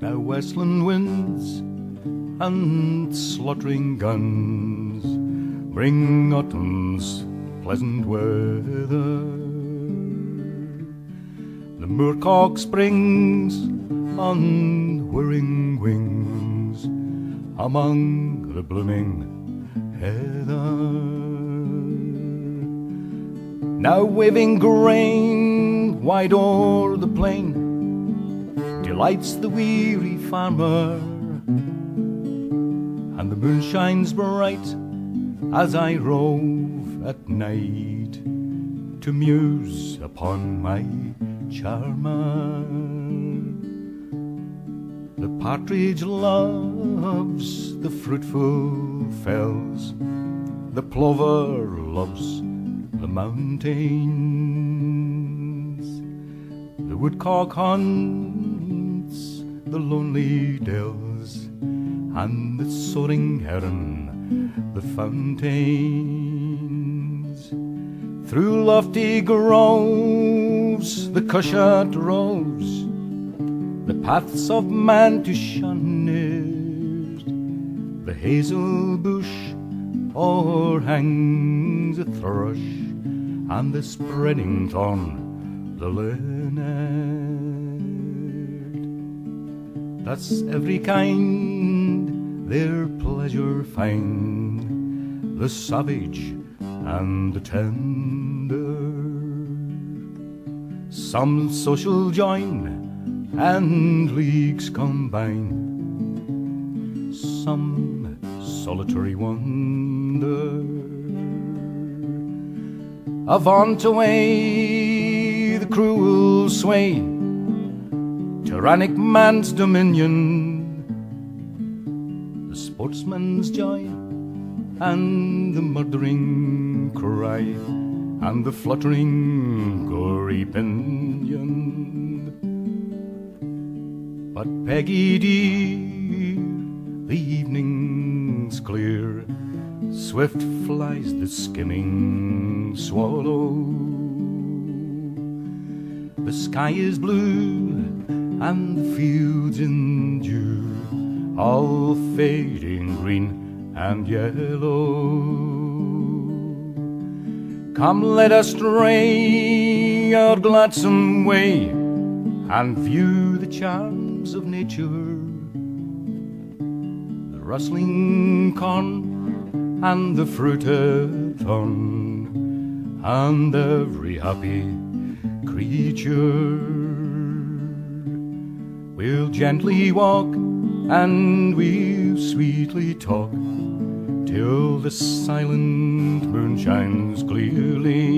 westland winds and slaughtering guns bring autumn's pleasant weather. The moorcock springs on whirring wings among the blooming heather. Now waving grain wide o'er the plain delights the weary farmer, and the moon shines bright as I rove at night to muse upon my charmer. The partridge loves the fruitful fells, the plover loves the mountains, the woodcock hunts the lonely dells, and the soaring heron the fountains. Through lofty groves the cushat roves, the paths of man to shun it. The hazel bush o'erhangs a thrush, and the spreading thorn the linnet. Thus every kind their pleasure find, the savage and the tender. Some social join and leagues combine, some solitary wander. Avant away the cruel sway, tyrannic man's dominion the sportsman's joy and the murdering cry and the fluttering gory pinion. But Peggy dear, the evening's clear, swift flies the skimming swallow. The sky is blue and the fields in dew all fading green and yellow. Come, let us stray our gladsome way and view the charms of nature. The rustling corn and the fruited thorn and every happy creature. We'll gently walk and we'll sweetly talk till the silent moon shines clearly.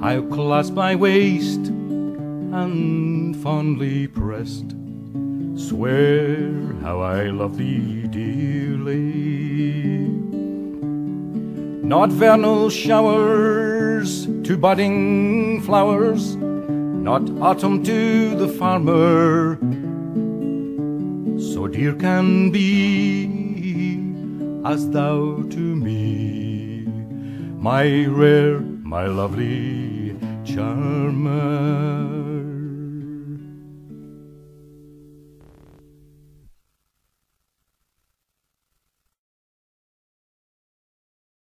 I'll clasp my waist and fondly pressed swear how I love thee dearly. Not vernal showers to budding flowers, not autumn to the farmer so dear can be as thou to me, my rare, my lovely charmer.